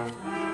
Música